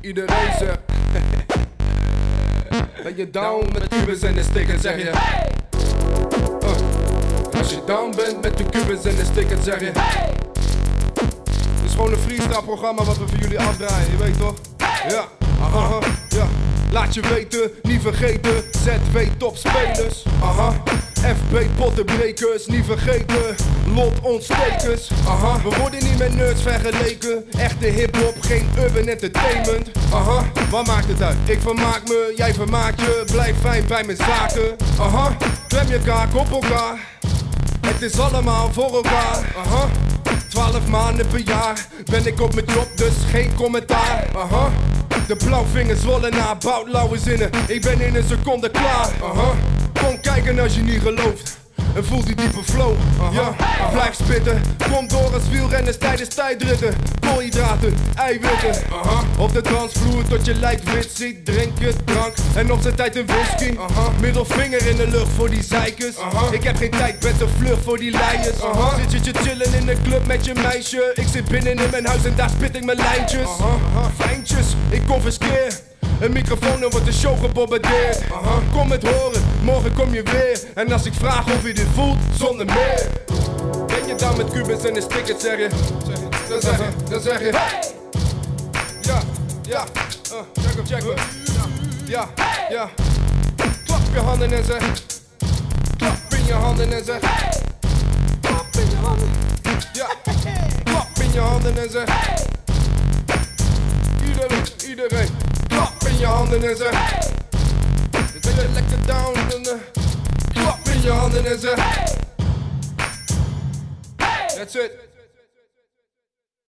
Iedereen zegt. Ben je down met kubus en de sticker, zeg je. Uh, Als je down bent met de kubus en de sticker, zeg je. Het is gewoon een freestyle programma wat we voor jullie afdraaien, je weet toch? Ja, aha, ja. Laat je weten, niet vergeten, ZW topspelers. Aha. FB pottenbrekers, niet vergeten. Lot ontstekers. Aha. We worden niet met nerds vergeleken. Echte hip-hop, geen urban entertainment. Aha. Wat maakt het uit? Ik vermaak me, jij vermaakt je. Blijf fijn bij mijn zaken. Aha. Klem je kaak op elkaar. Het is allemaal voor elkaar. Aha. Twaalf maanden per jaar ben ik op mijn job, dus geen commentaar. Aha. De blauwvingers zwollen na bouwlauwe zinnen. Ik ben in een seconde klaar. Aha. Kom kijken als je niet gelooft. En voel die diepe flow. Ja, blijf spitten. Kom door als wielrenners tijdens tijdritten. Koolhydraten, eiwitten. Op de dansvloer tot je lijkt wit ziet. Drink je drank en op zijn tijd een whisky. Middelvinger in de lucht voor die zeikers. Ik heb geen tijd, ben te vlug voor die leiers. Zit je te chillen in de club met je meisje? Ik zit binnen in mijn huis en daar spit ik mijn lijntjes. Fijntjes, ik confiskeer. Een microfoon en wordt de show gebombardeerd. Kom het horen, morgen kom je weer. En als ik vraag of je dit voelt, zonder meer. Ben je down met kubus en de stickers, zeg je? Dan zeg je, dan zeg je. Ja, ja, uh, check hem, check hem. Ja, ja. Klap je handen en zeg. Klap in je handen en zeg. Klap in je handen. Ja, klap in je handen en zeg. Iedereen, iedereen. Klap in je handen en zeg. Dit ben je lekker down en klap in je handen en zeg. That's it.